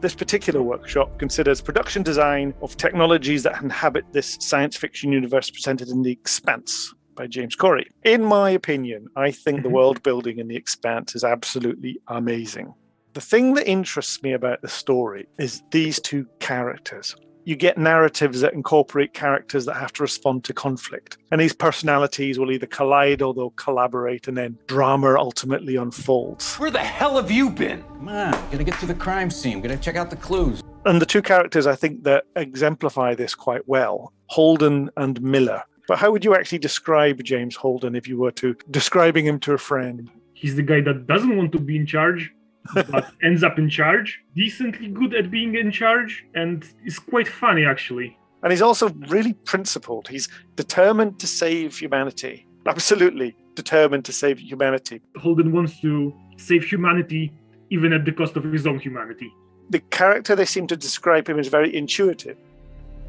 This particular workshop considers production design of technologies that inhabit this science fiction universe presented in The Expanse by James Corey. In my opinion, I think the world building in The Expanse is absolutely amazing. The thing that interests me about the story is these two characters. You get narratives that incorporate characters that have to respond to conflict. And these personalities will either collide or they'll collaborate, and then drama ultimately unfolds. Where the hell have you been? Come on, gotta get to the crime scene. Gotta check out the clues. And the two characters I think that exemplify this quite well Holden and Miller. But how would you actually describe James Holden if you were to describing him to a friend? He's the guy that doesn't want to be in charge, but ends up in charge. Decently good at being in charge, and is quite funny actually. And he's also really principled. He's determined to save humanity. Absolutely determined to save humanity. Holden wants to save humanity even at the cost of his own humanity. The character they seem to describe him as very intuitive.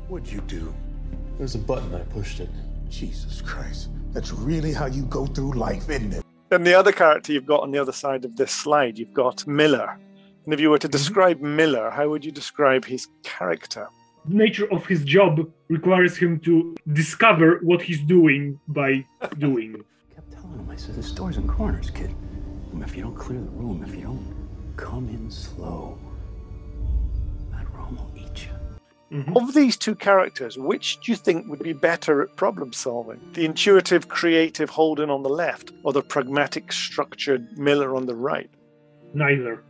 What'd you do? There's a button, I pushed it. Jesus Christ. That's really how you go through life, isn't it? And the other character you've got on the other side of this slide, you've got Miller. And if you were to mhm. describe Miller, how would you describe his character? The nature of his job requires him to discover what he's doing by doing. I kept telling him, I said, there's doors and corners, kid. If you don't clear the room, if you don't come in slow, Mhm. Of these two characters, which do you think would be better at problem solving? The intuitive, creative Holden on the left, or the pragmatic, structured Miller on the right? Neither.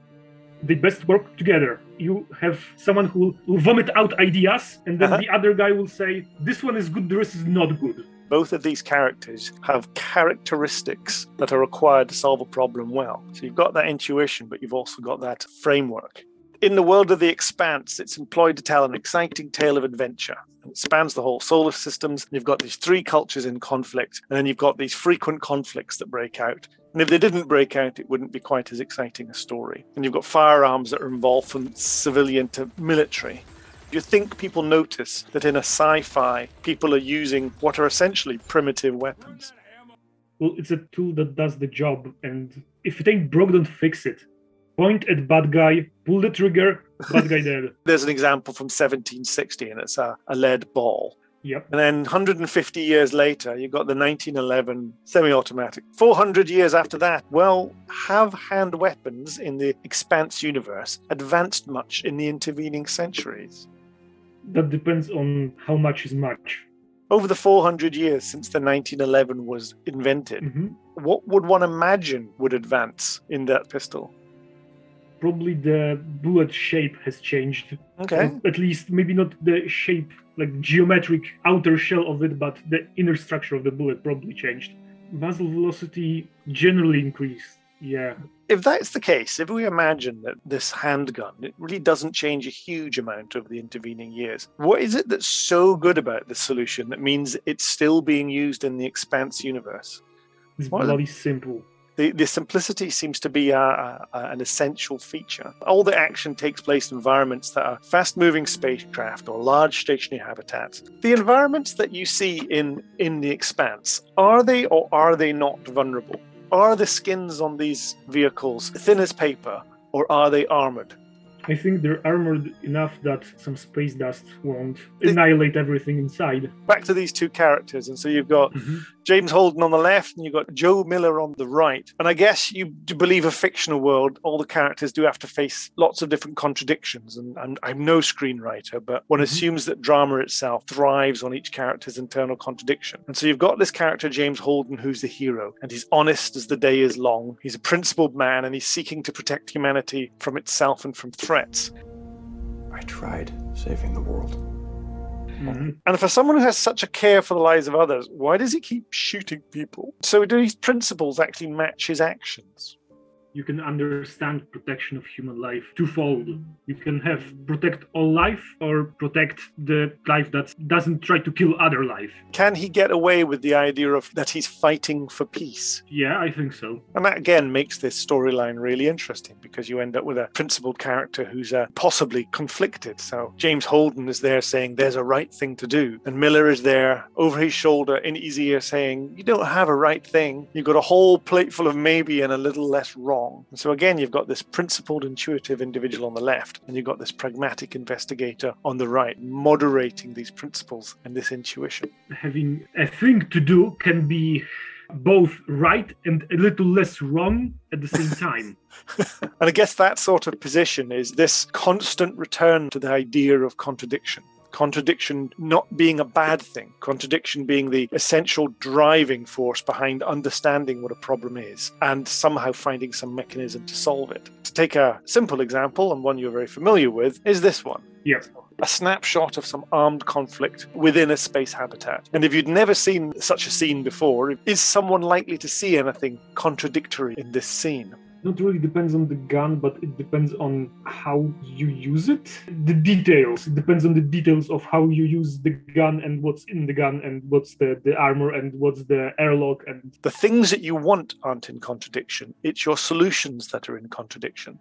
They best work together. You have someone who will vomit out ideas, and then Uh-huh. the other guy will say, This one is good, this is not good. Both of these characters have characteristics that are required to solve a problem well. So you've got that intuition, but you've also got that framework. In the world of the expanse, it's employed to tell an exciting tale of adventure. It spans the whole solar systems. You've got these three cultures in conflict, and then you've got these frequent conflicts that break out. And if they didn't break out, it wouldn't be quite as exciting a story. And you've got firearms that are involved from civilian to military. Do you think people notice that in a sci fi, people are using what are essentially primitive weapons? Well, it's a tool that does the job, and if it ain't broke, don't fix it. Point at bad guy, pull the trigger, bad guy dead. There's an example from 1760, and it's a, a lead ball. Yep. And then 150 years later, you've got the 1911 semi automatic. 400 years after that, well, have hand weapons in the Expanse universe advanced much in the intervening centuries? That depends on how much is much. Over the 400 years since the 1911 was invented, Mhm. what would one imagine would advance in that pistol? Probably the bullet shape has changed. Okay. At least, maybe not the shape, like geometric outer shell of it, but the inner structure of the bullet probably changed. Muzzle velocity generally increased. Yeah. If that's the case, if we imagine that this handgun it really doesn't change a huge amount over the intervening years, what is it that's so good about this solution that means it's still being used in the Expanse universe? It's What bloody simple. The, the simplicity seems to be a, a, an essential feature. All the action takes place in environments that are fast moving spacecraft or large stationary habitats. The environments that you see in, in the expanse, are they or are they not vulnerable? Are the skins on these vehicles thin as paper or are they armored? I think they're armored enough that some space dust won't annihilate everything inside. Back to these two characters. And so you've got mm-hmm. James Holden on the left and you've got Joe Miller on the right. And I guess you believe a fictional world, all the characters do have to face lots of different contradictions. And, and I'm no screenwriter, but one Mhm. assumes that drama itself thrives on each character's internal contradiction. And so you've got this character, James Holden, who's the hero, and he's honest as the day is long. He's a principled man and he's seeking to protect humanity from itself and from threats. I tried saving the world. Mhm. And for someone who has such a care for the lives of others, why does he keep shooting people? So do his principles actually match his actions? You can understand protection of human life twofold. You can have protect all life or protect the life that doesn't try to kill other life. Can he get away with the idea of that he's fighting for peace? Yeah, I think so. And that again makes this storyline really interesting because you end up with a principled character who's uh, possibly conflicted. So James Holden is there saying there's a right thing to do, and Miller is there over his shoulder in his ear saying you don't have a right thing. You've got a whole plate full of maybe and a little less wrong. Wrong. And so again, you've got this principled, intuitive individual on the left, and you've got this pragmatic investigator on the right, moderating these principles and this intuition. Having a thing to do can be both right and a little less wrong at the same time. and I guess that sort of position is this constant return to the idea of contradiction. Contradiction not being a bad thing, contradiction being the essential driving force behind understanding what a problem is and somehow finding some mechanism to solve it. To take a simple example, and one you're very familiar with, is this one. Yes. A snapshot of some armed conflict within a space habitat. And if you'd never seen such a scene before, is someone likely to see anything contradictory in this scene? Not really depends on the gun, but it depends on how you use it. The details. It depends on the details of how you use the gun and what's in the gun and what's the, the armor and what's the airlock and the things that you want aren't in contradiction. It's your solutions that are in contradiction.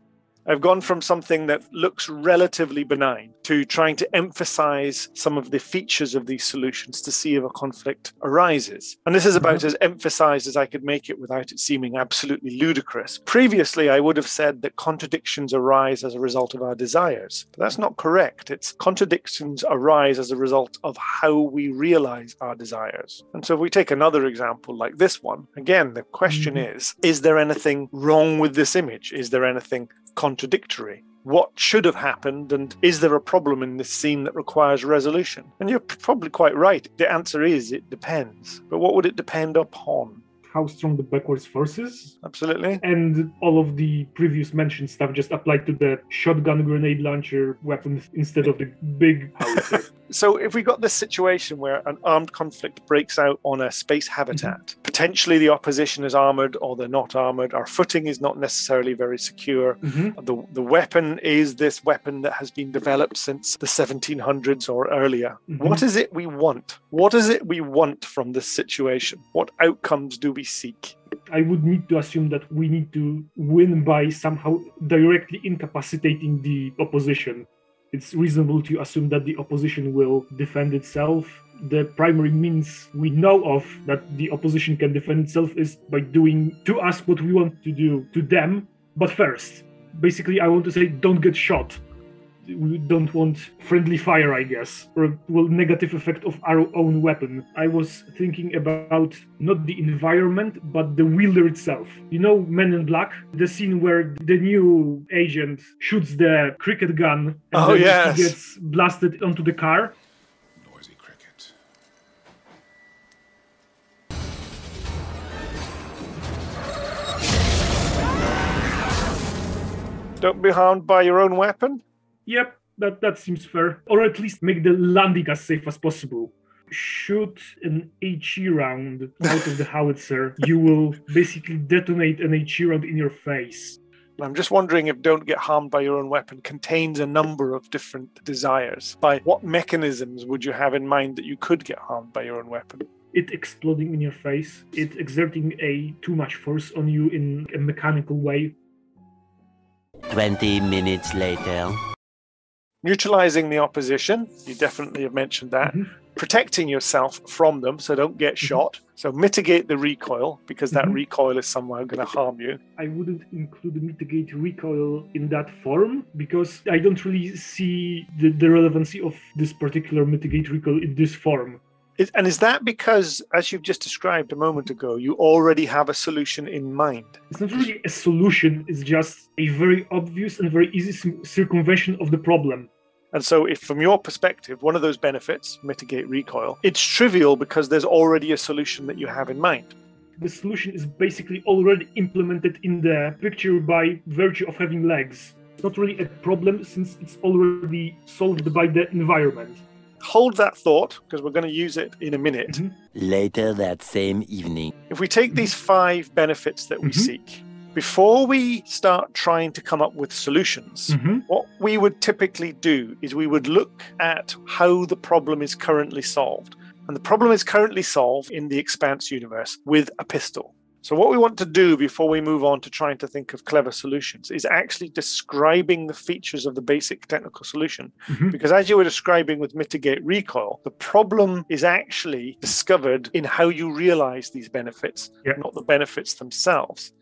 I've gone from something that looks relatively benign to trying to emphasize some of the features of these solutions to see if a conflict arises. And this is about mm-hmm. as emphasized as I could make it without it seeming absolutely ludicrous. Previously, I would have said that contradictions arise as a result of our desires, but that's not correct. It's contradictions arise as a result of how we realize our desires. And so if we take another example like this one, again, the question mm-hmm. is is there anything wrong with this image? Is there anything contradictory. What should have happened, and is there a problem in this scene that requires resolution? And you're probably quite right. The answer is it depends. But what would it depend upon? how strong the backwards forces. Absolutely. And all of the previous mentioned stuff just applied to the shotgun grenade launcher weapons instead of the big howitzer. So if we've got this situation where an armed conflict breaks out on a space habitat, mm-hmm. potentially the opposition is armored or they're not armored, our footing is not necessarily very secure. Mm-hmm. The, the weapon is this weapon that has been developed since the 1700s or earlier. Mm-hmm. What is it we want? What is it we want from this situation? What outcomes do we we seek. I would need to assume that we need to win by somehow directly incapacitating the opposition. It's reasonable to assume that the opposition will defend itself. The primary means we know of that the opposition can defend itself is by doing to us what we want to do to them. But first, basically, I want to say don't get shot we don't want friendly fire, I guess, or well, negative effect of our own weapon. I was thinking about not the environment, but the wielder itself. You know, Men in Black, the scene where the new agent shoots the cricket gun and oh, yes. he gets blasted onto the car. Noisy cricket. Don't be harmed by your own weapon. Yep, that, that seems fair. Or at least make the landing as safe as possible. Shoot an HE round out of the howitzer, you will basically detonate an HE round in your face. I'm just wondering if don't get harmed by your own weapon contains a number of different desires. By what mechanisms would you have in mind that you could get harmed by your own weapon? It exploding in your face, it exerting a too much force on you in a mechanical way. 20 minutes later neutralizing the opposition. You definitely have mentioned that. Mm-hmm. Protecting yourself from them so don't get mm-hmm. shot. So mitigate the recoil because that mm-hmm. recoil is somehow going to harm you. I wouldn't include mitigate recoil in that form because I don't really see the, the relevancy of this particular mitigate recoil in this form. Is, and is that because, as you've just described a moment ago, you already have a solution in mind? It's not really a solution, it's just a very obvious and very easy circumvention of the problem. And so, if from your perspective, one of those benefits, mitigate recoil, it's trivial because there's already a solution that you have in mind. The solution is basically already implemented in the picture by virtue of having legs. It's not really a problem since it's already solved by the environment hold that thought because we're going to use it in a minute. Mm-hmm. Later that same evening. If we take these five benefits that we mm-hmm. seek, before we start trying to come up with solutions, mm-hmm. what we would typically do is we would look at how the problem is currently solved. And the problem is currently solved in the Expanse universe with a pistol. So, what we want to do before we move on to trying to think of clever solutions is actually describing the features of the basic technical solution. Mm-hmm. Because, as you were describing with mitigate recoil, the problem is actually discovered in how you realize these benefits, not the benefits themselves.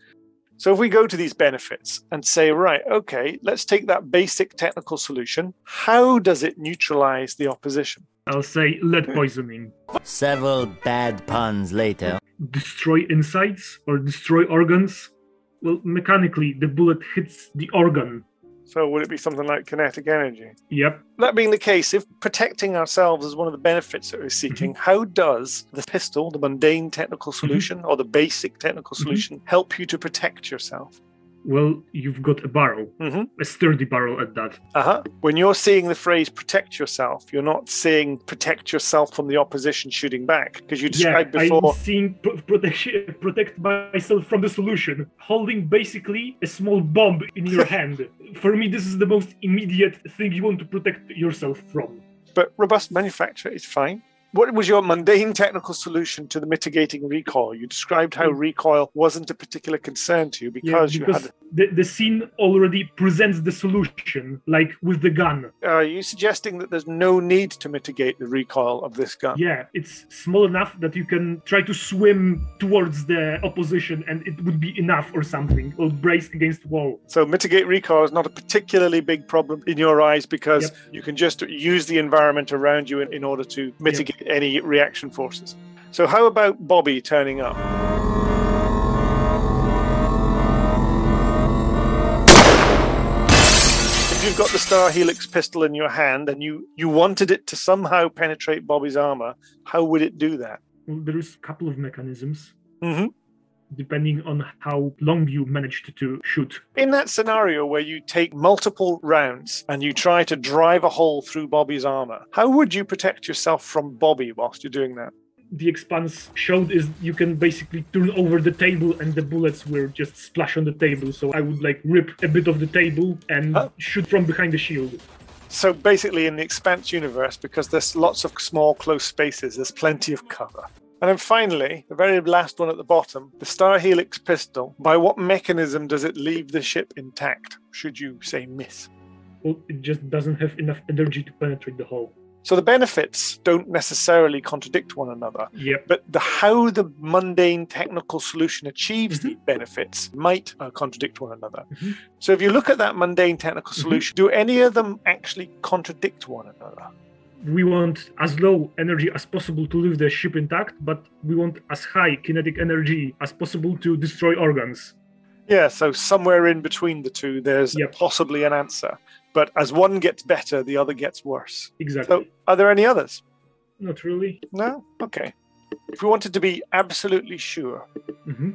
So if we go to these benefits and say, right, okay, let's take that basic technical solution. How does it neutralize the opposition? I'll say lead poisoning. Several bad puns later. Destroy insides or destroy organs. Well, mechanically, the bullet hits the organ. So would it be something like kinetic energy? Yep. That being the case, if protecting ourselves is one of the benefits that we're mhm. seeking, how does the pistol, the mundane technical mhm. solution or the basic technical mhm. solution, help you to protect yourself? Well, you've got a barrel, hmm a sturdy barrel at that. Uh-huh. When you're seeing the phrase protect yourself, you're not seeing protect yourself from the opposition shooting back. Because you described yeah, before I'm seeing pro- protection, protect myself from the solution. Holding basically a small bomb in your hand. For me, this is the most immediate thing you want to protect yourself from. but robust manufacture is fine. What was your mundane technical solution to the mitigating recoil? You described how mm. recoil wasn't a particular concern to you Yeah, because, you had. the, the scene already presents the solution, like with the gun. Are you suggesting that there's no need to mitigate the recoil of this gun? Yeah, it's small enough that you can try to swim towards the opposition and it would be enough or something, or brace against the wall. So mitigate recoil is not a particularly big problem in your eyes because Yep. you can just use the environment around you in, in order to mitigate any reaction forces. So how about Bobbie turning up? If you've got the Star Helix pistol in your hand and you, you wanted it to somehow penetrate Bobbie's armor, how would it do that? Well, there is a couple of mechanisms, hmm depending on how long you managed to shoot. In that scenario where you take multiple rounds and you try to drive a hole through Bobbie's armor, how would you protect yourself from Bobbie whilst you're doing that? The expanse showed is you can basically turn over the table and the bullets will just splash on the table. So I would like rip a bit of the table and Oh. shoot from behind the shield. So basically, in the Expanse universe, because there's lots of small, close spaces, there's plenty of cover. And then finally, the very last one at the bottom, the Star Helix pistol. By what mechanism does it leave the ship intact? Should you say miss? Well, it just doesn't have enough energy to penetrate the hull. So the benefits don't necessarily contradict one another. Yep. but the how the mundane technical solution achieves the benefits might uh, contradict one another. Mhm. So if you look at that mundane technical Mhm. solution, do any of them actually contradict one another? We want as low energy as possible to leave the ship intact, but we want as high kinetic energy as possible to destroy organs. Yeah, so somewhere in between the two, there's Yep. possibly an answer. But as one gets better, the other gets worse. Exactly. So are there any others? Not really. No? Okay. If we wanted to be absolutely sure, hmm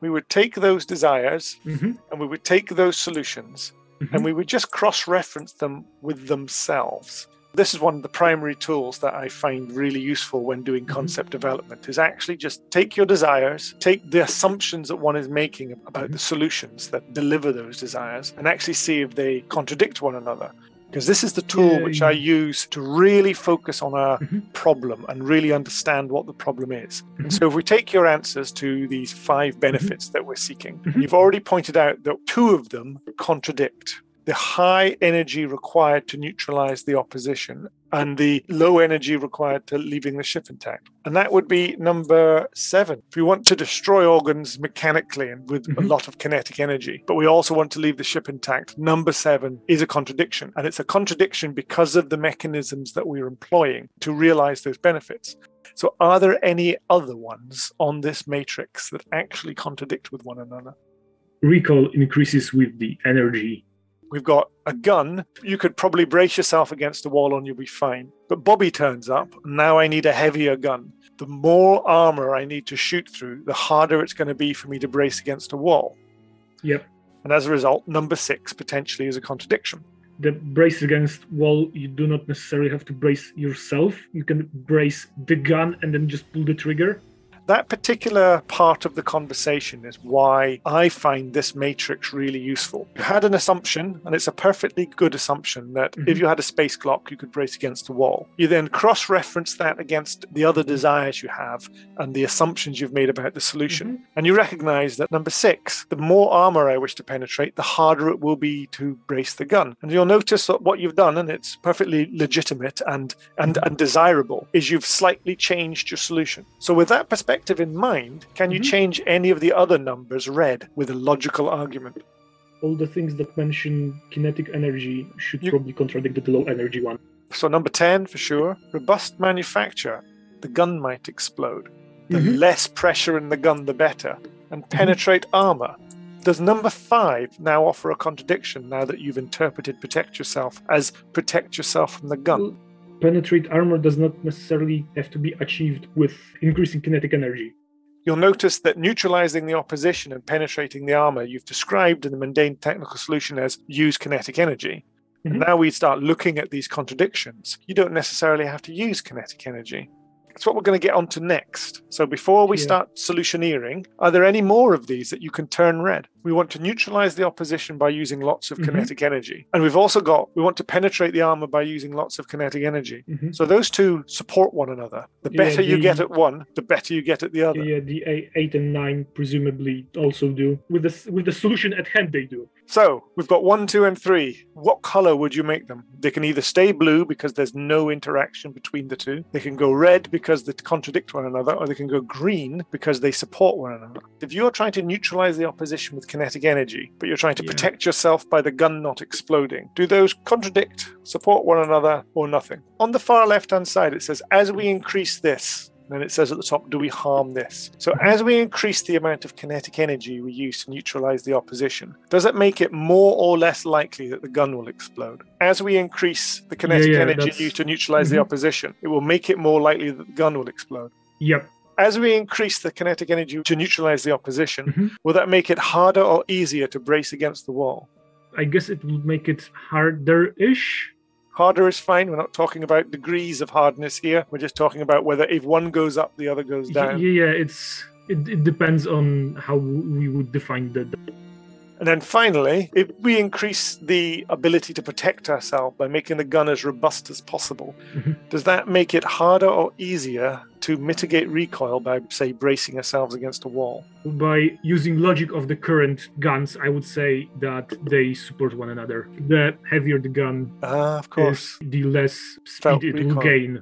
we would take those desires hmm and we would take those solutions and we would just cross reference them with themselves. This is one of the primary tools that I find really useful when doing mm-hmm. concept development is actually just take your desires, take the assumptions that one is making about the mm-hmm. solutions that deliver those desires and actually see if they contradict one another. Because this is the tool which. I use to really focus on a Mhm. problem and really understand what the problem is. And mm-hmm. so if we take your answers to these five benefits that we're seeking, you've already pointed out that two of them contradict the high energy required to neutralize the opposition and the low energy required to leaving the ship intact. And that would be number seven. If we want to destroy organs mechanically and with a Mhm. lot of kinetic energy, but we also want to leave the ship intact, number seven is a contradiction. And it's a contradiction because of the mechanisms that we're employing to realize those benefits. So, are there any other ones on this matrix that actually contradict with one another? Recall increases with the energy. We've got a gun. You could probably brace yourself against a wall and you'll be fine. But Bobbie turns up. and Now I need a heavier gun. The more armor I need to shoot through, the harder it's going to be for me to brace against a wall. Yep. And as a result, number six potentially is a contradiction. The brace against wall, you do not necessarily have to brace yourself. You can brace the gun and then just pull the trigger. That particular part of the conversation is why I find this matrix really useful. You had an assumption, and it's a perfectly good assumption that if Mhm. you had a space clock, you could brace against a wall. You then cross reference that against the other desires you have and the assumptions you've made about the solution. And you recognize that number six, the more armor I wish to penetrate, the harder it will be to brace the gun. And you'll notice that what you've done, and it's perfectly legitimate and, and, and desirable, is you've slightly changed your solution. So, with that perspective, perspective in mind, can you Mhm. change any of the other numbers red with a logical argument? All the things that mention kinetic energy should You- probably contradict the low energy one. So, number 10 for sure, robust manufacture. The gun might explode. The Mhm. less pressure in the gun, the better. And penetrate armor. Does number five now offer a contradiction now that you've interpreted protect yourself as protect yourself from the gun? Penetrate armor does not necessarily have to be achieved with increasing kinetic energy. You'll notice that neutralizing the opposition and penetrating the armor you've described in the mundane technical solution as use kinetic energy. And Mhm. now we start looking at these contradictions. You don't necessarily have to use kinetic energy. That's what we're going to get onto next. So before we Yeah. start solutioneering, are there any more of these that you can turn red? We want to neutralize the opposition by using lots of Mhm. kinetic energy. And we've also got, we want to penetrate the armor by using lots of kinetic energy. Mhm. So those two support one another. The Yeah, better you get at one, the better you get at the other. Yeah, the eight and nine presumably also do. With the with the solution at hand, they do. So we've got one, two, and three. What color would you make them? They can either stay blue because there's no interaction between the two, they can go red because they contradict one another, or they can go green because they support one another. If you're trying to neutralize the opposition with kinetic energy, but you're trying to Yeah. protect yourself by the gun not exploding, do those contradict, support one another, or nothing? On the far left hand side, it says, as we increase this, then it says at the top, do we harm this? So as we increase the amount of kinetic energy we use to neutralize the opposition, does it make it more or less likely that the gun will explode? As we increase the kinetic yeah, energy that's- used to neutralize the Mhm. opposition, it will make it more likely that the gun will explode. Yep. As we increase the kinetic energy to neutralize the opposition, Mhm. will that make it harder or easier to brace against the wall? I guess it would make it harder-ish. Harder is fine. We're not talking about degrees of hardness here. We're just talking about whether if one goes up, the other goes down. Yeah, yeah, it's it, it depends on how we would define the. And then finally, if we increase the ability to protect ourselves by making the gun as robust as possible, Mhm. does that make it harder or easier to mitigate recoil by, say, bracing ourselves against a wall? By using logic of the current guns, I would say that they support one another. The heavier the gun, Ah, of course. is, the less Felt speed it will gain.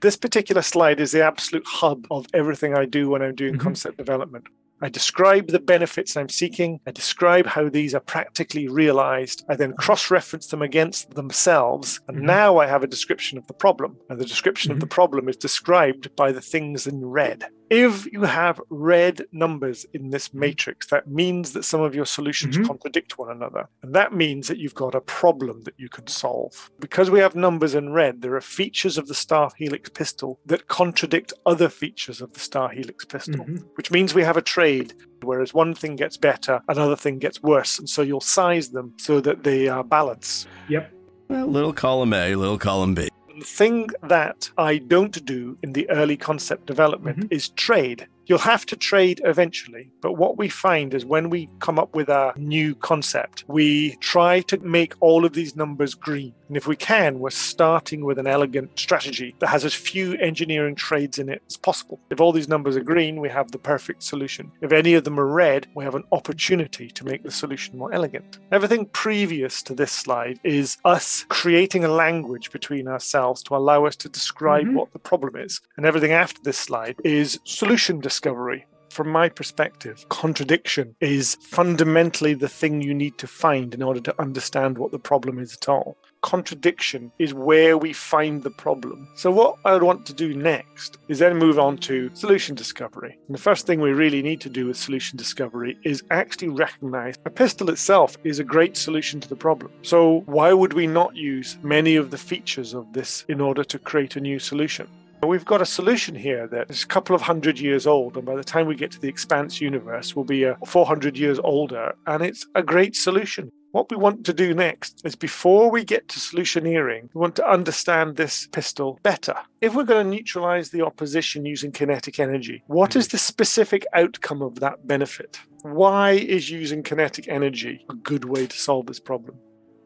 This particular slide is the absolute hub of everything I do when I'm doing Mhm. concept development. I describe the benefits I'm seeking. I describe how these are practically realized. I then cross reference them against themselves. And Mhm. now I have a description of the problem. And the description of Mhm. the problem is described by the things in red. If you have red numbers in this matrix, that means that some of your solutions Mhm. contradict one another. And that means that you've got a problem that you can solve. Because we have numbers in red, there are features of the star helix pistol that contradict other features of the star helix pistol Mhm. which means we have a trade. Whereas one thing gets better, another thing gets worse. And so you'll size them so that they are balanced. Yep. Well, little column A, little column B. The thing that I don't do in the early concept development Mhm. is trade. You'll have to trade eventually, but what we find is when we come up with a new concept, we try to make all of these numbers green. And if we can, we're starting with an elegant strategy that has as few engineering trades in it as possible. If all these numbers are green, we have the perfect solution. If any of them are red, we have an opportunity to make the solution more elegant. Everything previous to this slide is us creating a language between ourselves to allow us to describe Mhm. what the problem is. And everything after this slide is solution discovery. From my perspective, contradiction is fundamentally the thing you need to find in order to understand what the problem is at all. Contradiction is where we find the problem. So, what I would want to do next is then move on to solution discovery. And the first thing we really need to do with solution discovery is actually recognize a pistol itself is a great solution to the problem. So, why would we not use many of the features of this in order to create a new solution? We've got a solution here that is a couple of hundred years old, and by the time we get to the expanse universe, we'll be uh, 400 years older, and it's a great solution. What we want to do next is before we get to solutioneering, we want to understand this pistol better. If we're going to neutralize the opposition using kinetic energy, what is the specific outcome of that benefit? Why is using kinetic energy a good way to solve this problem?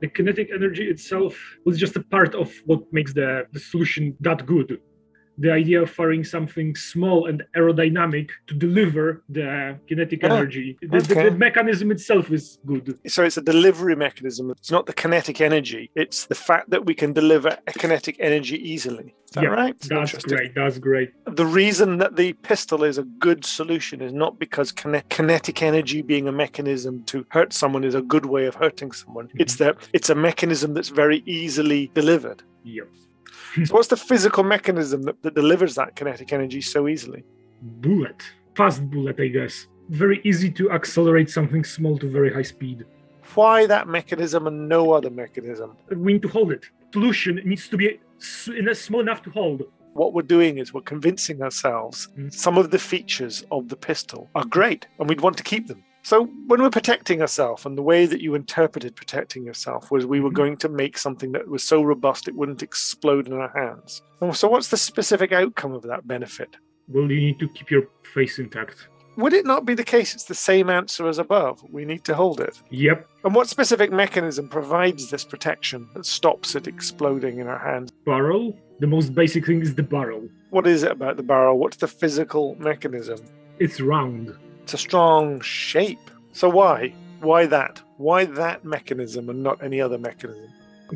The kinetic energy itself was just a part of what makes the, the solution that good. The idea of firing something small and aerodynamic to deliver the kinetic Oh, energy. The, the- okay. the mechanism itself is good. So it's a delivery mechanism. It's not the kinetic energy. It's the fact that we can deliver a kinetic energy easily. Is that Yeah, right? That's great. That's great. The reason that the pistol is a good solution is not because kine- kinetic energy being a mechanism to hurt someone is a good way of hurting someone. It's mm-hmm. that it's a mechanism that's very easily delivered. Yep. So what's the physical mechanism that, that delivers that kinetic energy so easily? Bullet. Fast bullet, I guess. Very easy to accelerate something small to very high speed. Why that mechanism and no other mechanism? We need to hold it. Solution needs to be in a small enough to hold. What we're doing is we're convincing ourselves Mm. some of the features of the pistol are great and we'd want to keep them. So when we're protecting ourselves, and the way that you interpreted protecting yourself was we were Mhm. going to make something that was so robust it wouldn't explode in our hands. Oh, So what's the specific outcome of that benefit? Well, you need to keep your face intact. Would it not be the case it's the same answer as above? We need to hold it. Yep. And what specific mechanism provides this protection that stops it exploding in our hands? Barrel. The most basic thing is the barrel. What is it about the barrel? What's the physical mechanism? It's round. It's a strong shape. So why? Why that? Why that mechanism and not any other mechanism?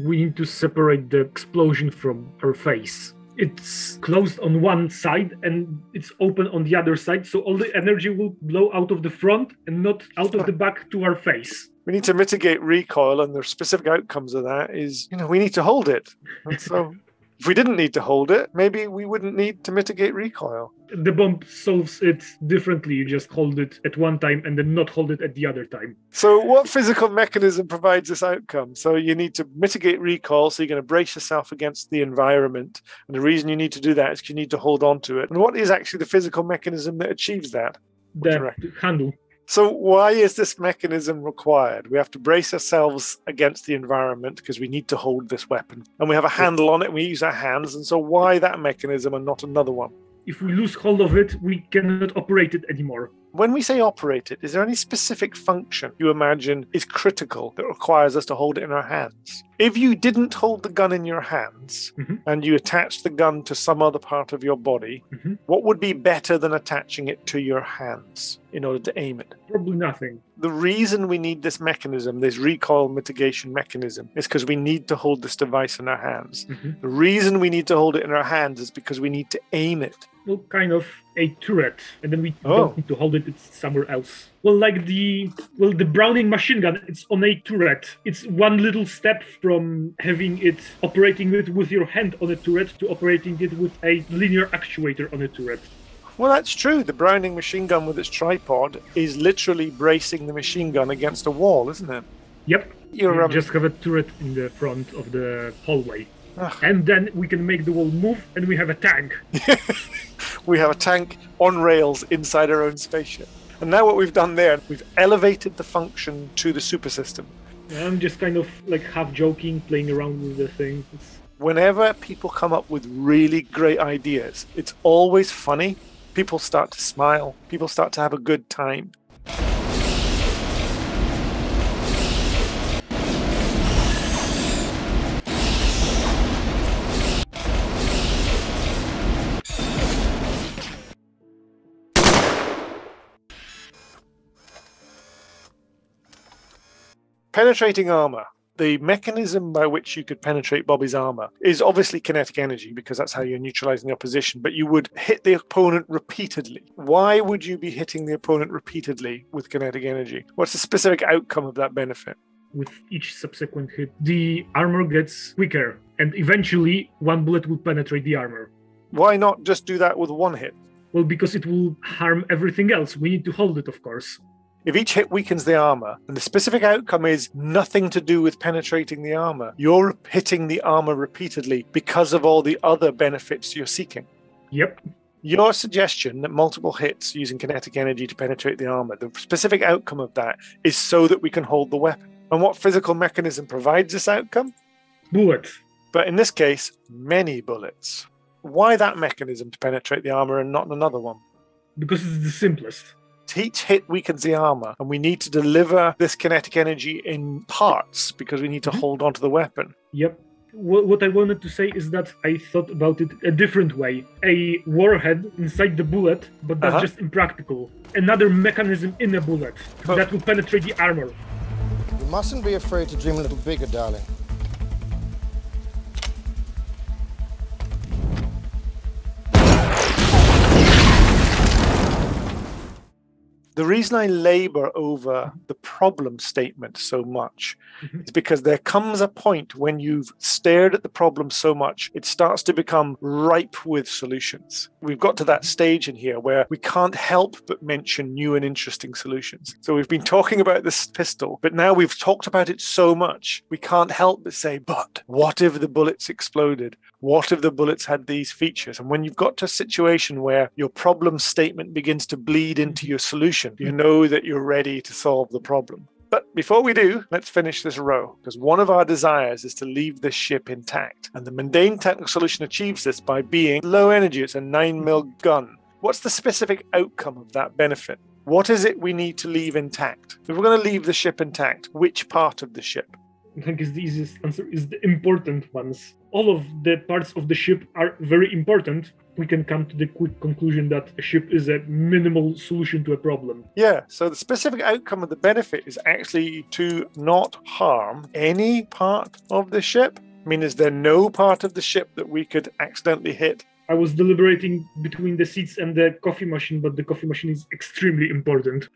We need to separate the explosion from our face. It's closed on one side and it's open on the other side, so all the energy will blow out of the front and not out of the back to our face. We need to mitigate recoil, and the specific outcomes of that is, you know, we need to hold it. And so, if we didn't need to hold it, maybe we wouldn't need to mitigate recoil. The bomb solves it differently. You just hold it at one time and then not hold it at the other time. So, what physical mechanism provides this outcome? So, you need to mitigate recoil, so you're going to brace yourself against the environment. And the reason you need to do that is you need to hold on to it. And what is actually the physical mechanism that achieves that? The handle. So, why is this mechanism required? We have to brace ourselves against the environment because we need to hold this weapon. And we have a handle on it, and we use our hands. And so, why that mechanism and not another one? If we lose hold of it, we cannot operate it anymore. When we say operate it, is there any specific function you imagine is critical that requires us to hold it in our hands? If you didn't hold the gun in your hands Mhm. and you attached the gun to some other part of your body, Mhm. what would be better than attaching it to your hands in order to aim it? Probably nothing. the reason we need this mechanism, this recoil mitigation mechanism, is because we need to hold this device in our hands. Mhm. The reason we need to hold it in our hands is because we need to aim it. Well, kind of a turret, and then we Oh. don't need to hold it. It's somewhere else. Well, like the well, the Browning machine gun, it's on a turret. It's one little step from having it operating it with your hand on a turret to operating it with a linear actuator on a turret. Well, that's true. The Browning machine gun with its tripod is literally bracing the machine gun against a wall, isn't it? Yep. You're You just have a turret in the front of the hallway. Ugh. And then we can make the wall move, and we have a tank. we have a tank on rails inside our own spaceship. And now what we've done there, we've elevated the function to the super system. I'm just kind of like half joking, playing around with the thing. It's, whenever people come up with really great ideas, it's always funny. People start to smile, people start to have a good time. Penetrating armor. The mechanism by which you could penetrate Bobbie's armor is obviously kinetic energy because that's how you're neutralizing the opposition, but you would hit the opponent repeatedly. Why would you be hitting the opponent repeatedly with kinetic energy? What's the specific outcome of that benefit? with each subsequent hit, the armor gets weaker, and eventually one bullet will penetrate the armor. Why not just do that with one hit? Well, because it will harm everything else. We need to hold it, of course. If each hit weakens the armor, and the specific outcome is nothing to do with penetrating the armor, you're hitting the armor repeatedly because of all the other benefits you're seeking. Yep. Your suggestion that multiple hits using kinetic energy to penetrate the armor, the specific outcome of that is so that we can hold the weapon. And what physical mechanism provides this outcome? Bullets. But in this case, many bullets. Why that mechanism to penetrate the armor and not another one? Because it's the simplest. Each hit weakens the armor, and we need to deliver this kinetic energy in parts because we need to hold on to the weapon. Yep. wh- what I wanted to say is that I thought about it a different way. A warhead inside the bullet, but that's Uh-huh. just impractical. Another mechanism in a bullet Oh. that will penetrate the armor. You mustn't be afraid to dream a little bigger, darling. The reason I labor over the problem statement so much Mhm. is because there comes a point when you've stared at the problem so much, it starts to become ripe with solutions. We've got to that stage in here where we can't help but mention new and interesting solutions. So we've been talking about this pistol, but now we've talked about it so much, we can't help but say, but what if the bullets exploded? What if the bullets had these features? And when you've got to a situation where your problem statement begins to bleed into your solution, you mm-hmm. know that you're ready to solve the problem. But before we do, let's finish this row, because one of our desires is to leave this ship intact. And the mundane technical solution achieves this by being low energy. It's a 9 mil gun. What's the specific outcome of that benefit? What is it we need to leave intact? If we're going to leave the ship intact, which part of the ship? I think is the easiest answer is the important ones. All of the parts of the ship are very important. We can come to the quick conclusion that a ship is a minimal solution to a problem. Yeah, so the specific outcome of the benefit is actually to not harm any part of the ship. I mean, is there no part of the ship that we could accidentally hit? I was deliberating between the seats and the coffee machine, but the coffee machine is extremely important.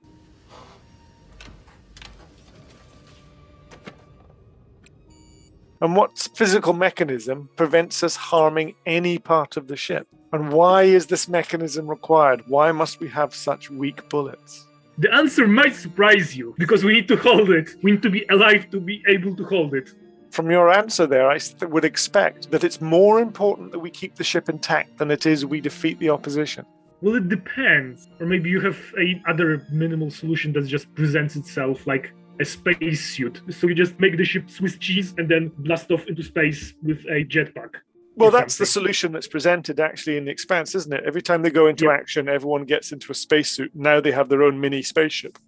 And what physical mechanism prevents us harming any part of the ship? And why is this mechanism required? Why must we have such weak bullets? The answer might surprise you because we need to hold it. We need to be alive to be able to hold it. From your answer there, I would expect that it's more important that we keep the ship intact than it is we defeat the opposition. Well, it depends. Or maybe you have a other minimal solution that just presents itself like a spacesuit. So you just make the ship Swiss cheese and then blast off into space with a jetpack. Well, that's the solution that's presented actually in the expanse, isn't it? Every time they go into Yep. action, everyone gets into a spacesuit. Now they have their own mini spaceship.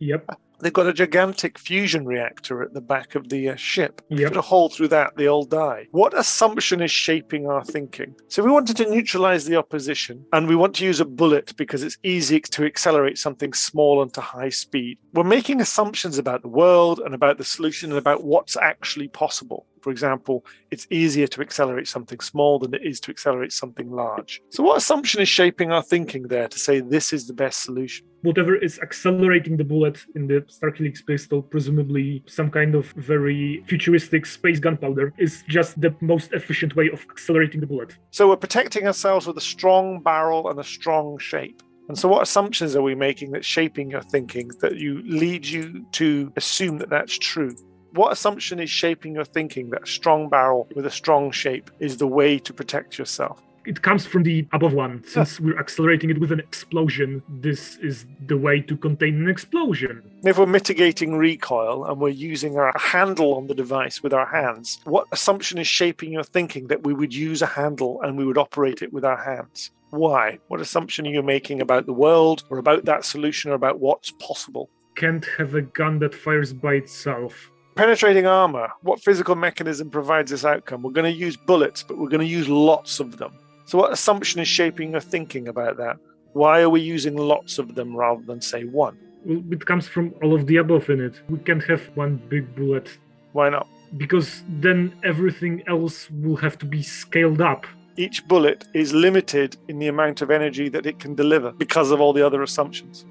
Yep. They've got a gigantic fusion reactor at the back of the uh, ship. Yep. Put a hole through that, they all die. What assumption is shaping our thinking? So we wanted to neutralize the opposition, and we want to use a bullet because it's easy to accelerate something small into high speed. We're making assumptions about the world and about the solution and about what's actually possible. For example, it's easier to accelerate something small than it is to accelerate something large. So, what assumption is shaping our thinking there to say this is the best solution? Whatever is accelerating the bullet in the Star Helix pistol, presumably some kind of very futuristic space gunpowder, is just the most efficient way of accelerating the bullet. So we're protecting ourselves with a strong barrel and a strong shape. And so, what assumptions are we making that's shaping your thinking that you lead you to assume that that's true? What assumption is shaping your thinking that a strong barrel with a strong shape is the way to protect yourself? It comes from the above one. Since we're accelerating it with an explosion, this is the way to contain an explosion. If we're mitigating recoil and we're using our handle on the device with our hands, what assumption is shaping your thinking that we would use a handle and we would operate it with our hands? Why? What assumption are you making about the world or about that solution or about what's possible? Can't have a gun that fires by itself. Penetrating armor, what physical mechanism provides this outcome? We're going to use bullets, but we're going to use lots of them. So, what assumption is shaping your thinking about that? Why are we using lots of them rather than, say, one? Well, it comes from all of the above in it. We can't have one big bullet Why not? because then everything else will have to be scaled up. Each bullet is limited in the amount of energy that it can deliver because of all the other assumptions.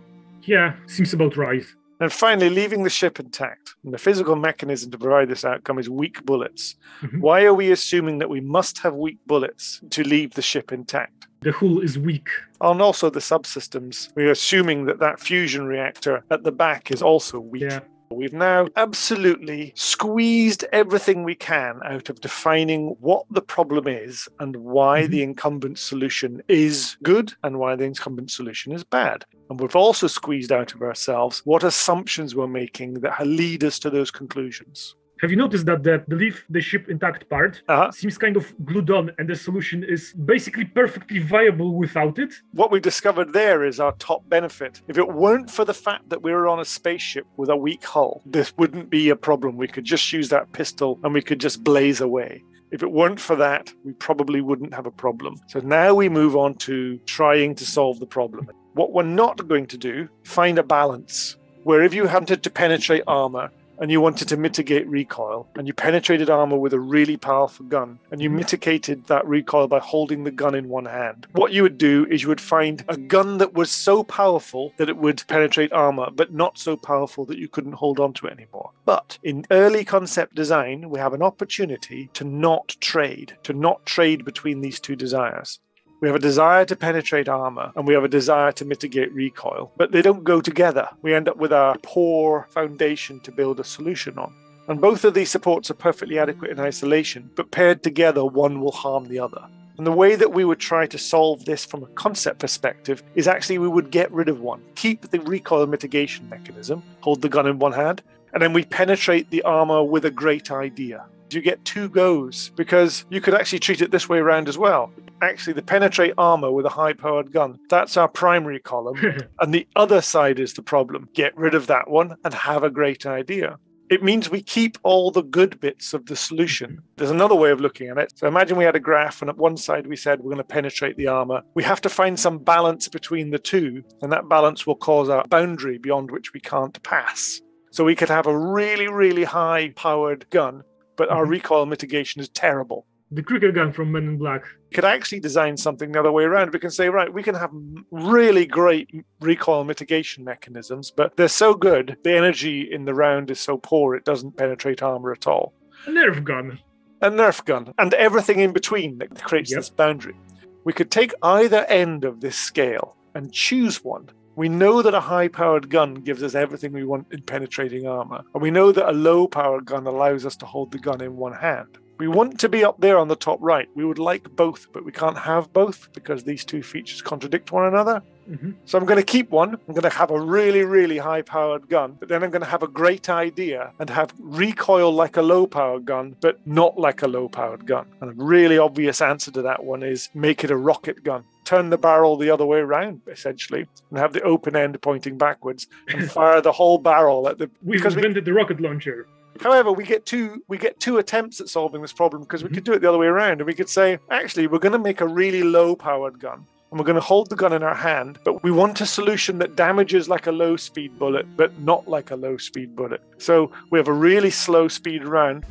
Yeah, seems about right. And finally, leaving the ship intact. And the physical mechanism to provide this outcome is weak bullets. Mhm. Why are we assuming that we must have weak bullets to leave the ship intact? The hull is weak. and also the subsystems. We're assuming that that fusion reactor at the back is also weak. Yeah. We've now absolutely squeezed everything we can out of defining what the problem is and why Mhm. the incumbent solution is good and why the incumbent solution is bad. And we've also squeezed out of ourselves what assumptions we're making that lead us to those conclusions. Have you noticed that the leave the ship intact part Uh-huh. seems kind of glued on and the solution is basically perfectly viable without it? What we discovered there is our top benefit. If it weren't for the fact that we were on a spaceship with a weak hull, this wouldn't be a problem. We could just use that pistol and we could just blaze away. If it weren't for that, we probably wouldn't have a problem. So now we move on to trying to solve the problem. What we're not going to do, find a balance where if you wanted to penetrate armor and you wanted to mitigate recoil and you penetrated armor with a really powerful gun and you mitigated that recoil by holding the gun in one hand. What you would do is you would find a gun that was so powerful that it would penetrate armor but not so powerful that you couldn't hold on to it anymore. But in early concept design we have an opportunity to not trade to not trade between these two desires we have a desire to penetrate armor and we have a desire to mitigate recoil, but they don't go together. We end up with a poor foundation to build a solution on. And both of these supports are perfectly adequate in isolation, but paired together, one will harm the other. And the way that we would try to solve this from a concept perspective is actually we would get rid of one, keep the recoil mitigation mechanism, hold the gun in one hand, and then we penetrate the armor with a great idea you get two goes because you could actually treat it this way around as well. Actually, the penetrate armor with a high powered gun, that's our primary column. and the other side is the problem. Get rid of that one and have a great idea. It means we keep all the good bits of the solution. Mhm. There's another way of looking at it. So imagine we had a graph, and at one side we said we're going to penetrate the armor. We have to find some balance between the two, and that balance will cause a boundary beyond which we can't pass. So we could have a really, really high powered gun but our mm-hmm. recoil mitigation is terrible. The cricket gun from Men in Black. We could actually design something the other way around. We can say, right, we can have really great recoil mitigation mechanisms, but they're so good, the energy in the round is so poor, it doesn't penetrate armor at all. A Nerf gun. A Nerf gun, and everything in between that creates yep. this boundary. We could take either end of this scale and choose one we know that a high powered gun gives us everything we want in penetrating armor, and we know that a low powered gun allows us to hold the gun in one hand. We want to be up there on the top right. We would like both, but we can't have both because these two features contradict one another. Mm-hmm. So I'm going to keep one. I'm going to have a really, really high powered gun, but then I'm going to have a great idea and have recoil like a low powered gun, but not like a low powered gun. And a really obvious answer to that one is make it a rocket gun turn the barrel the other way around, essentially, and have the open end pointing backwards and fire the whole barrel at the. We've invented we, the rocket launcher. However, we get two we get two attempts at solving this problem because we could mhm. do it the other way around, and we could say, actually, we're going to make a really low powered gun. And we're going to hold the gun in our hand, but we want a solution that damages like a low speed bullet, but not like a low speed bullet. So we have a really slow speed round.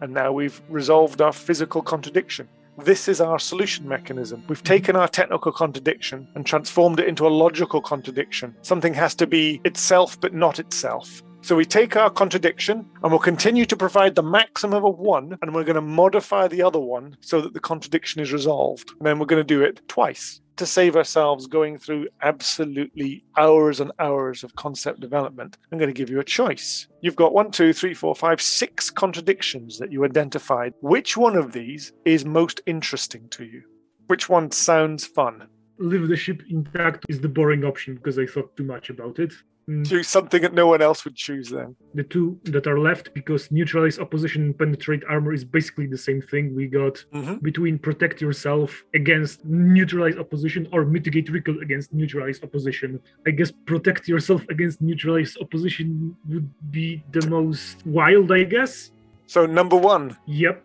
And now we've resolved our physical contradiction. This is our solution mechanism. We've taken our technical contradiction and transformed it into a logical contradiction. Something has to be itself but not itself. So we take our contradiction and we'll continue to provide the maximum of one, and we're going to modify the other one so that the contradiction is resolved. And then we're going to do it twice to save ourselves going through absolutely hours and hours of concept development, I'm going to give you a choice. You've got one, two, three, four, five, six contradictions that you identified. Which one of these is most interesting to you? Which one sounds fun? Leave the ship intact is the boring option because I thought too much about it. Mm. choose something that no one else would choose then. The two that are left, because neutralize opposition and penetrate armor is basically the same thing. We got mm-hmm. between protect yourself against neutralize opposition or mitigate recoil against neutralize opposition. I guess protect yourself against neutralize opposition would be the most wild, I guess. So number one. Yep.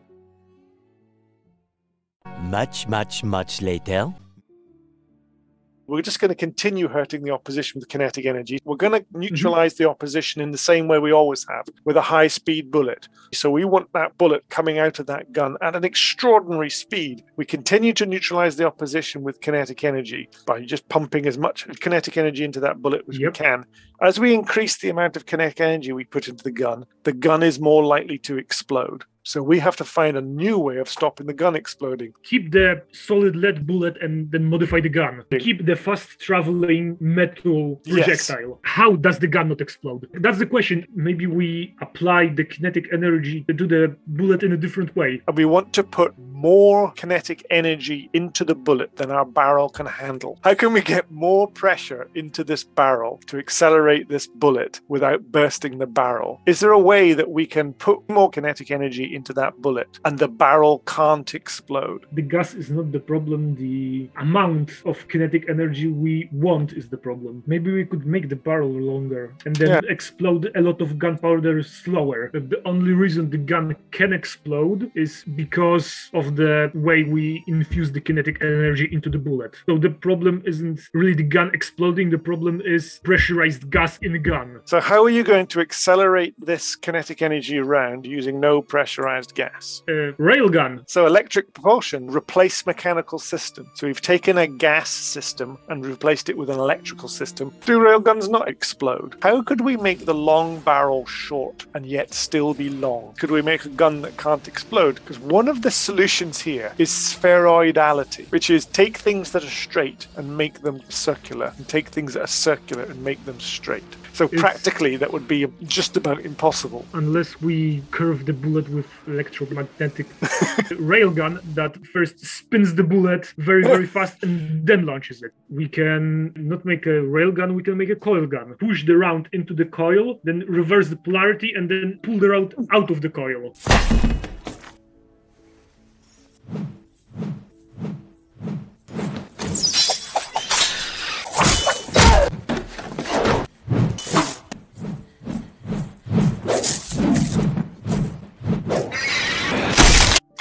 Much, much, much later. We're just going to continue hurting the opposition with kinetic energy. We're going to neutralize mm-hmm. the opposition in the same way we always have with a high speed bullet. So we want that bullet coming out of that gun at an extraordinary speed. We continue to neutralize the opposition with kinetic energy by just pumping as much kinetic energy into that bullet as yep. we can. As we increase the amount of kinetic energy we put into the gun, the gun is more likely to explode. So we have to find a new way of stopping the gun exploding. Keep the solid lead bullet and then modify the gun. Keep the fast traveling metal projectile. Yes. How does the gun not explode? That's the question. Maybe we apply the kinetic energy to do the bullet in a different way. And we want to put more kinetic energy into the bullet than our barrel can handle. How can we get more pressure into this barrel to accelerate this bullet without bursting the barrel? Is there a way that we can put more kinetic energy into that bullet and the barrel can't explode? The gas is not the problem, the amount of kinetic energy we want is the problem. Maybe we could make the barrel longer and then Yeah. explode a lot of gunpowder slower. But the only reason the gun can explode is because of the way we infuse the kinetic energy into the bullet. So the problem isn't really the gun exploding, the problem is pressurized gas in the gun. So, how are you going to accelerate this kinetic energy around using no pressurized gas? Uh, railgun. So, electric propulsion replace mechanical system. So, we've taken a gas system and replaced it with an electrical system. Do railguns not explode? How could we make the long barrel short and yet still be long? Could we make a gun that can't explode? Because one of the solutions here is spheroidality, which is take things that are straight and make them circular, and take things that are circular and make them straight. So, It's- practically, that would be just about impossible. unless we curve the bullet with electromagnetic railgun that first spins the bullet very very fast and then launches it we can not make a railgun we can make a coil gun push the round into the coil then reverse the polarity and then pull the round out of the coil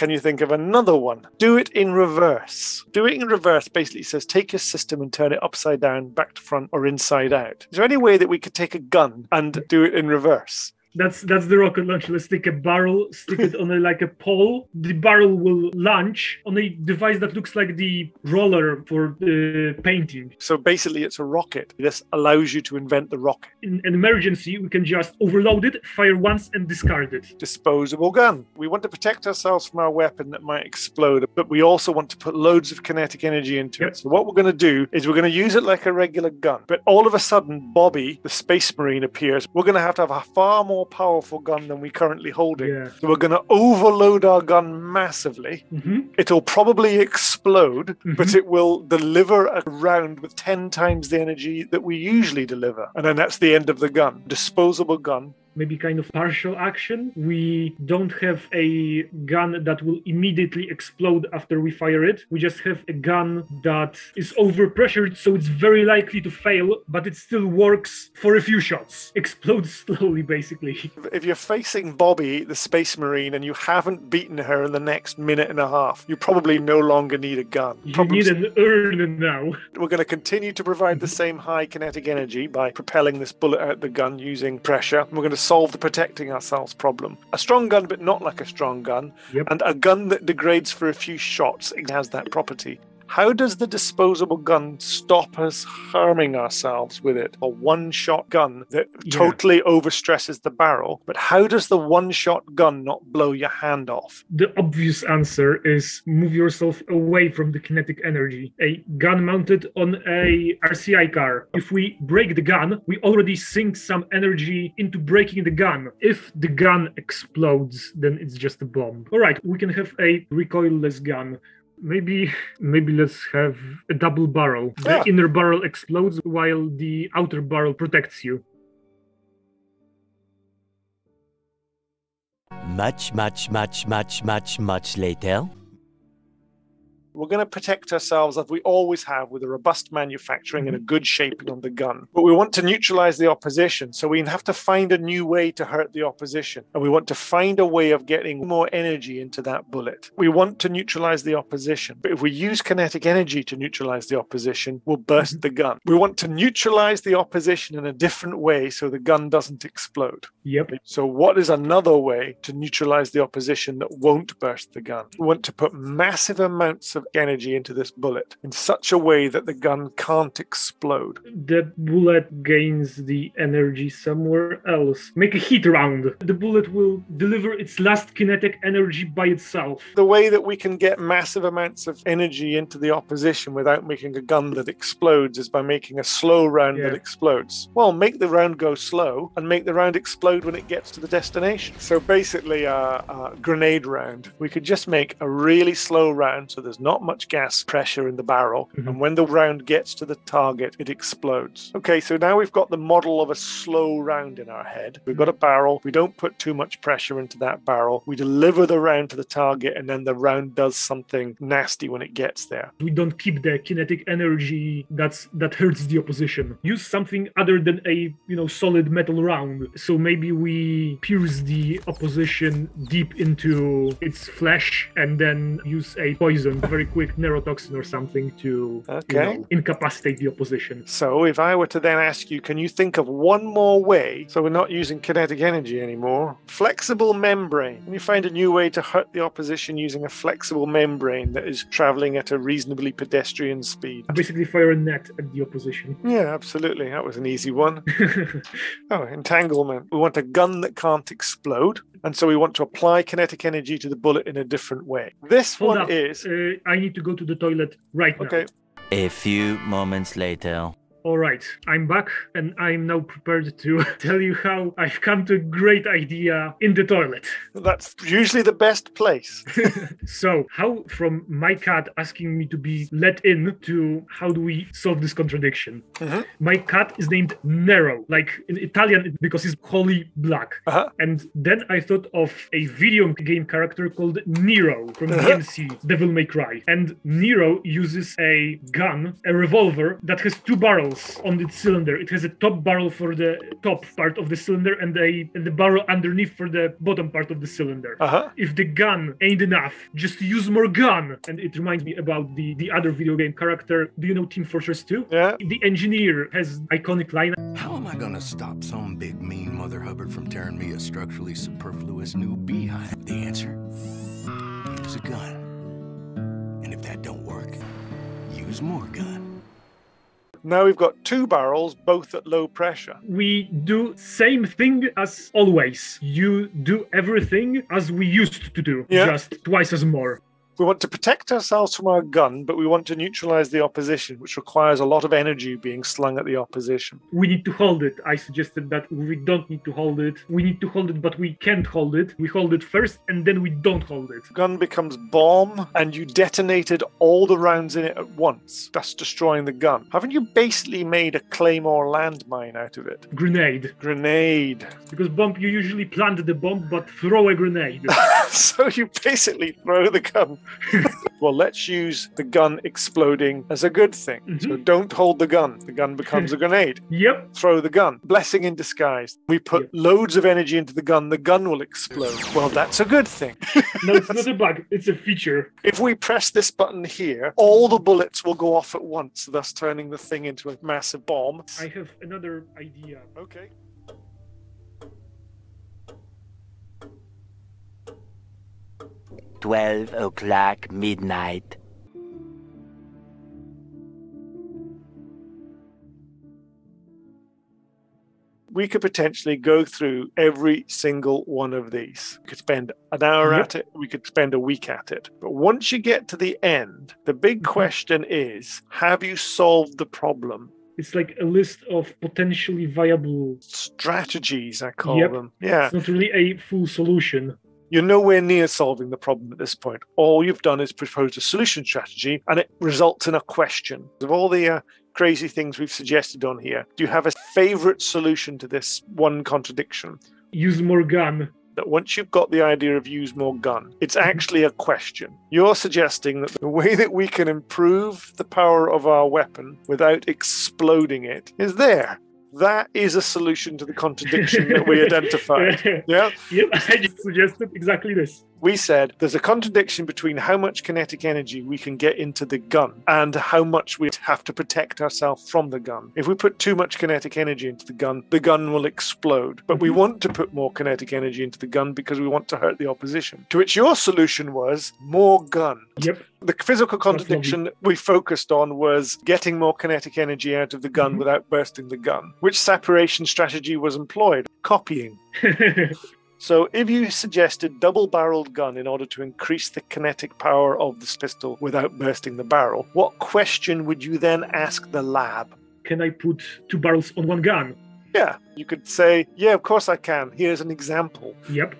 Can you think of another one? Do it in reverse. Do it in reverse basically says take your system and turn it upside down, back to front, or inside out. Is there any way that we could take a gun and do it in reverse? That's that's the rocket launcher let's take a barrel stick it on a like a pole the barrel will launch on a device that looks like the roller for uh, painting So basically, it's a rocket. This allows you to invent the rocket. in an emergency, we can just overload it, fire once, and discard it. Disposable gun. We want to protect ourselves from our weapon that might explode, but we also want to put loads of kinetic energy into Yep. it. So, what we're going to do is we're going to use it like a regular gun. But all of a sudden, Bobbie, the space marine, appears. We're going to have to have a far more powerful gun than we currently holding. Yeah. So, we're going to overload our gun massively. hmm It'll probably explode, but Mhm. it will deliver a round with 10 times the energy that we usually deliver. And then that's the end of the gun. Disposable gun. Maybe kind of partial action. We don't have a gun that will immediately explode after we fire it. We just have a gun that is overpressured, so it's very likely to fail, but it still works for a few shots. Explodes slowly, basically. If you're facing Bobbie, the space marine, and you haven't beaten her in the next minute and a half, you probably no longer need a gun. You Problem need an urn now. We're going to continue to provide the same high kinetic energy by propelling this bullet out the gun using pressure. We're going to solve the protecting ourselves problem. A strong gun, but not like a strong gun. Yep. And a gun that degrades for a few shots it has that property. How does the disposable gun stop us harming ourselves with it? A one shot gun that Yeah. totally overstresses the barrel, but how does the one shot gun not blow your hand off? The obvious answer is move yourself away from the kinetic energy. A gun mounted on a RCI car. If we break the gun, we already sink some energy into breaking the gun. If the gun explodes, then it's just a bomb. All right, we can have a recoilless gun. Maybe, maybe let's have a double barrel. The Yeah. inner barrel explodes while the outer barrel protects you. Much, much, much, much, much, much later. We're going to protect ourselves as we always have with a robust manufacturing and a mm-hmm. good shaping on the gun. But we want to neutralize the opposition. So we have to find a new way to hurt the opposition. And we want to find a way of getting more energy into that bullet. We want to neutralize the opposition. But if we use kinetic energy to neutralize the opposition, we'll burst mm-hmm. the gun. We want to neutralize the opposition in a different way so the gun doesn't explode. Yep. So, what is another way to neutralize the opposition that won't burst the gun? We want to put massive amounts of energy into this bullet in such a way that the gun can't explode. the bullet gains the energy somewhere else. Make a heat round. The bullet will deliver its last kinetic energy by itself. The way that we can get massive amounts of energy into the opposition without making a gun that explodes is by making a slow round that explodes. Well, make the round go slow and make the round explode when it gets to the destination. So basically, a, a grenade round. We could just make a really slow round so there's not not much gas pressure in the barrel. Mhm. And when the round gets to the target, it explodes. Okay, so now we've got the model of a slow round in our head. We've got a barrel. We don't put too much pressure into that barrel. We deliver the round to the target, and then the round does something nasty when it gets there. we don't keep the kinetic energy that's that hurts the opposition use something other than a you know solid metal round so maybe we pierce the opposition deep into its flesh and then use a poison very quick neurotoxin or something to you know, incapacitate the opposition So, if I were to then ask you, can you think of one more way? So, we're not using kinetic energy anymore. Flexible membrane. Can you find a new way to hurt the opposition using a flexible membrane that is traveling at a reasonably pedestrian speed? basically fire a net at the opposition Yeah, absolutely. That was an easy one. Oh, entanglement. We want a gun that can't explode. And so we want to apply kinetic energy to the bullet in a different way. This hold one up is. uh, i need to go to the toilet right now Okay. A few moments later. All right, I'm back and I'm now prepared to tell you how I've come to a great idea in the toilet. That's usually the best place. So, how from my cat asking me to be let in to how do we solve this contradiction? Mhm. My cat is named Nero, like in Italian because he's wholly black. Uh-huh. And then I thought of a video game character called Nero from Uh-huh. DMC, Devil May Cry. And Nero uses a gun, a revolver that has two barrels on its cylinder. It has a top barrel for the top part of the cylinder and a and the barrel underneath for the bottom part of the cylinder Uh huh. if the gun ain't enough, just use more gun. And it reminds me about the the other video game character. Do you know Team Fortress 2? Yeah. The engineer has iconic line. How am I gonna stop some big mean Mother Hubbard from tearing me a structurally superfluous new beehive? The answer? Use a gun. And if that don't work, use more gun. Now we've got two barrels, both at low pressure. We do same thing as always. You do everything as we used to do, Yeah. just twice as more. We want to protect ourselves from our gun, but we want to neutralize the opposition, which requires a lot of energy being slung at the opposition. We need to hold it. I suggested that we don't need to hold it. We need to hold it, but we can't hold it. We hold it first and then we don't hold it. Gun becomes bomb, and you detonated all the rounds in it at once, thus destroying the gun. Haven't you basically made a claymore landmine out of it? Grenade. Grenade. Because bomb, you usually plant the bomb, but throw a grenade. so you basically throw the gun. well, let's use the gun exploding as a good thing. So mm-hmm. don't hold the gun. The gun becomes a grenade. yep. Throw the gun. Blessing in disguise. We put Yep. loads of energy into the gun. The gun will explode. Well, that's a good thing. No, it's not a bug. It's a feature. If we press this button here, all the bullets will go off at once, thus turning the thing into a massive bomb. I have another idea. Okay. Twelve o'clock midnight. we could potentially go through every single one of these. We could spend an hour Yep. at it, we could spend a week at it. But once you get to the end, the big mm-hmm. question is have you solved the problem? It's like a list of potentially viable. Strategies, I call Yep. them. Yeah. It's not really a full solution. You're nowhere near solving the problem at this point. All you've done is proposed a solution strategy, and it results in a question. Of all the uh, crazy things we've suggested on here, do you have a favorite solution to this one contradiction? Use more gun. that once you've got the idea of use more gun, it's actually a question. You're suggesting that the way that we can improve the power of our weapon without exploding it is there. That is a solution to the contradiction that we identified. Yeah. Yep, I just suggested exactly this. We said there's a contradiction between how much kinetic energy we can get into the gun and how much we have to protect ourselves from the gun. If we put too much kinetic energy into the gun, the gun will explode. But we want to put more kinetic energy into the gun because we want to hurt the opposition. To which your solution was more gun. Yep. The physical contradiction we focused on was getting more kinetic energy out of the gun Mhm. without bursting the gun. Which separation strategy was employed? Copying. So, if you suggested double barreled gun in order to increase the kinetic power of this pistol without bursting the barrel, what question would you then ask the lab? Can I put two barrels on one gun? Yeah, you could say, Yeah, of course I can. Here's an example. Yep.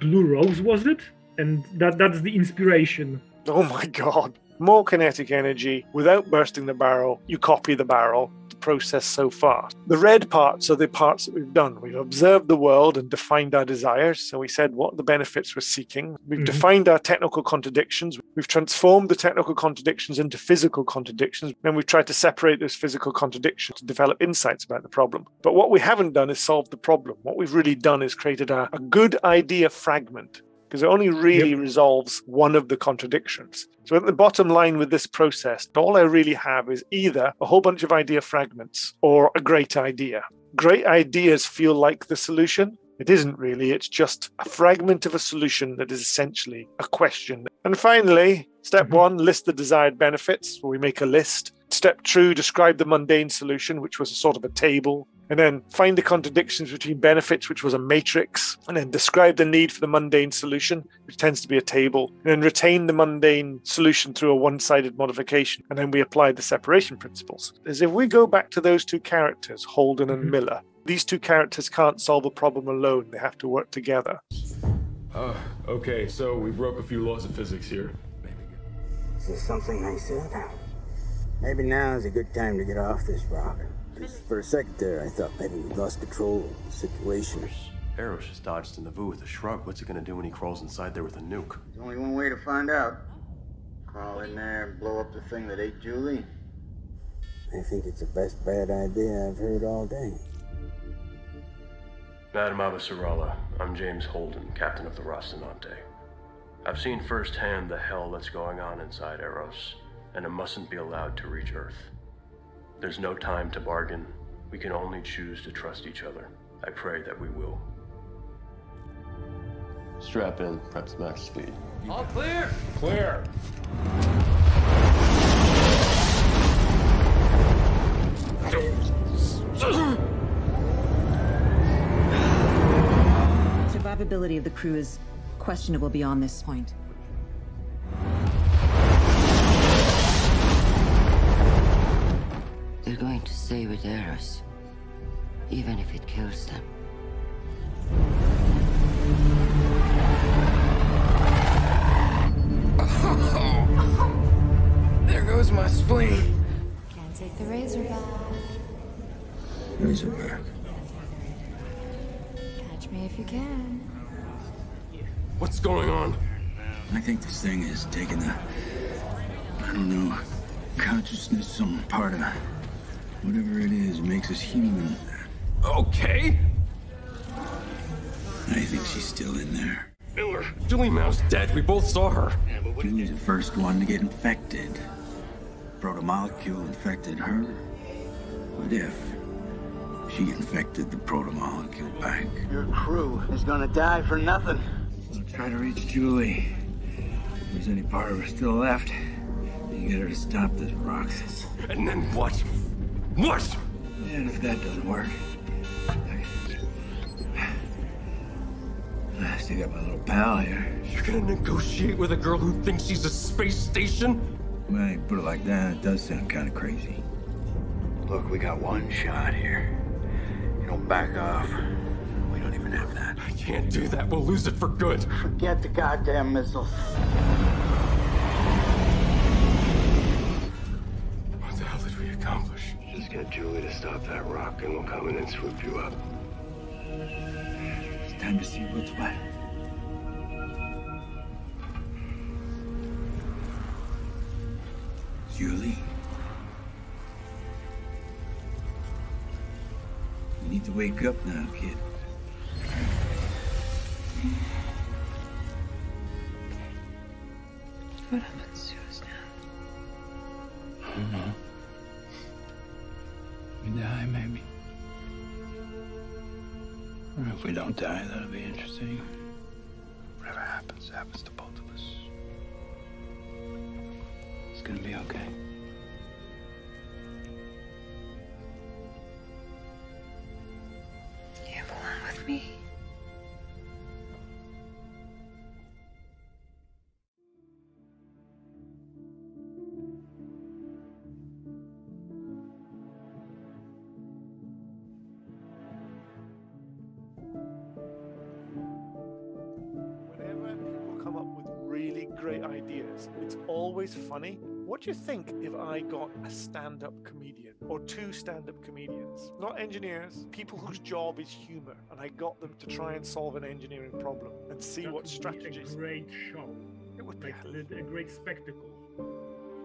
Blue Rose was it? And that that's the inspiration. Oh my god. more kinetic energy without bursting the barrel. You copy the barrel process so far. The red parts are the parts that we've done. We've observed the world and defined our desires. So we said what the benefits we're seeking. We've Mhm. defined our technical contradictions. We've transformed the technical contradictions into physical contradictions. Then we've tried to separate those physical contradictions to develop insights about the problem. But what we haven't done is solve the problem. What we've really done is created a, a good idea fragment because it only really resolves one of the contradictions. So at the bottom line with this process, all I really have is either a whole bunch of idea fragments or a great idea. Great ideas feel like the solution. It isn't really, it's just a fragment of a solution that is essentially a question. And finally, step mm-hmm. one, list the desired benefits. We make a list. Step two, describe the mundane solution, which was a sort of a table. And then find the contradictions between benefits, which was a matrix. And then describe the need for the mundane solution, which tends to be a table. And then retain the mundane solution through a one sided modification. And then we apply the separation principles. As if we go back to those two characters, Holden and Mhm. Miller, these two characters can't solve a problem alone. They have to work together. Uh, okay, so we broke a few laws of physics here. Is this something I said? Maybe now is a good time to get off this rock. Just for a second there, I thought maybe we lost control of the situation. Eros just dodged in the Vu with a shrug. What's it gonna do when he crawls inside there with a nuke? There's only one way to find out. Crawl in there and blow up the thing that ate Julie. I think it's the best bad idea I've heard all day. Madam Avasarala, I'm James Holden, captain of the Rocinante. I've seen firsthand the hell that's going on inside Eros, and it mustn't be allowed to reach Earth. There's no time to bargain. We can only choose to trust each other. I pray that we will. Strap in, prep to max speed. All clear! Clear! Survivability of the crew is questionable beyond this point. They're going to stay with Eros, even if it kills them. There goes my spleen. Can't take the razor back. Razorback. Catch me if you can. What's going on? I think this thing is taking a, I don't know, consciousness, some part of whatever it is makes us human. Okay. I think she's still in there. Miller, Julie Mao's dead. We both saw her. Julie's the first one to get infected. Protomolecule infected her. What if she infected the protomolecule bank? Your crew is gonna die for nothing. We'll try to reach Julie. If there's any part of her still left, you get her to stop this roxas. And then what? What? And if that doesn't work, I still got my little pal here. You're gonna negotiate with a girl who thinks she's a space station? Well, you put it like that, it does sound kind of crazy. Look, we got one shot here. You don't back off. We don't even have that. I can't do that. We'll lose it for good. Forget the goddamn missiles. Stop that rock, and we'll come in and swoop you up. It's time to see what's what. Julie? You need to wake up now, kid. What happens interesting. Do you think if I got a stand up comedian or two stand up comedians? Not engineers, people whose job is humor, and I got them to try and solve an engineering problem and see That what would be strategies. a great show. It would be like a, a great spectacle.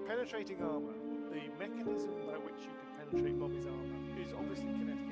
Penetrating armor, the mechanism by which you could penetrate Bobbie's armor is obviously kinetic